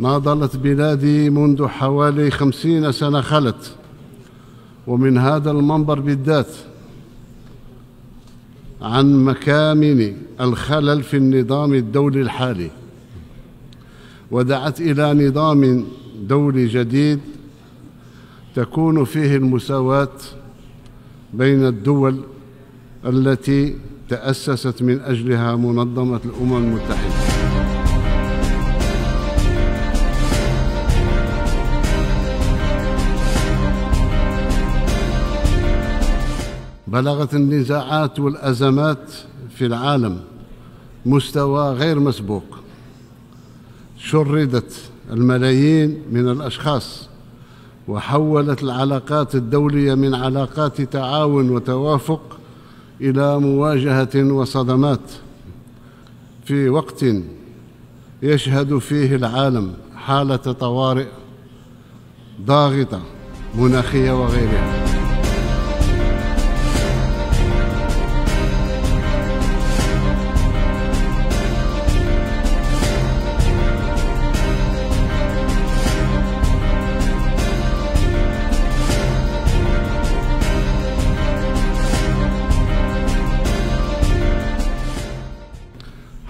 ما ضلت بلادي منذ حوالي خمسين سنة خلت ومن هذا المنبر بالذات عن مكامن الخلل في النظام الدولي الحالي. ودعت إلى نظام دولي جديد تكون فيه المساواة بين الدول التي تأسست من أجلها منظمة الأمم المتحدة. بلغت النزاعات والأزمات في العالم. مستوى غير مسبوق. شردت الملايين من الأشخاص وحولت العلاقات الدولية من علاقات تعاون وتوافق إلى مواجهة وصدمات. في وقت يشهد فيه العالم حالة طوارئ ضاغطة مناخية وغيرها.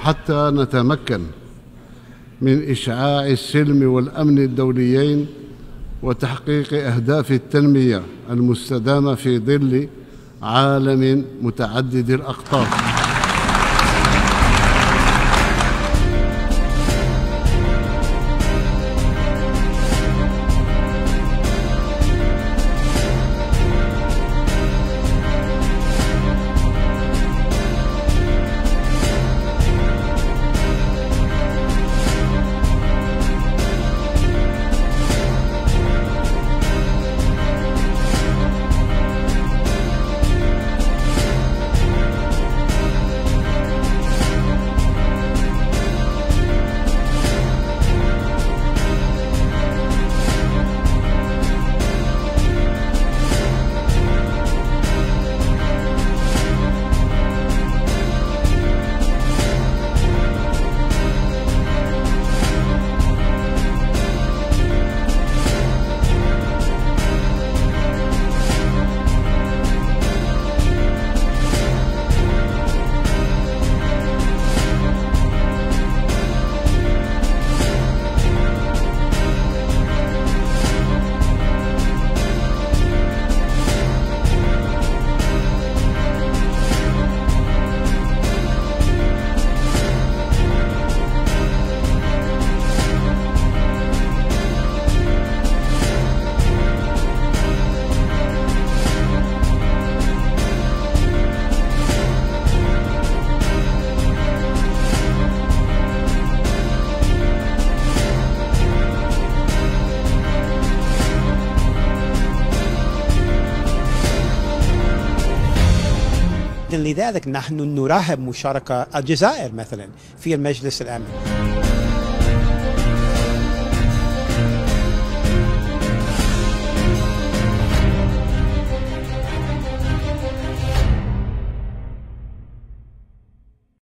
حتى نتمكن من إشعاع السلم والأمن الدوليين وتحقيق أهداف التنمية المستدامة في ظل عالم متعدد الأقطار. لذلك نحن نرحب مشاركة الجزائر مثلا في المجلس الأمن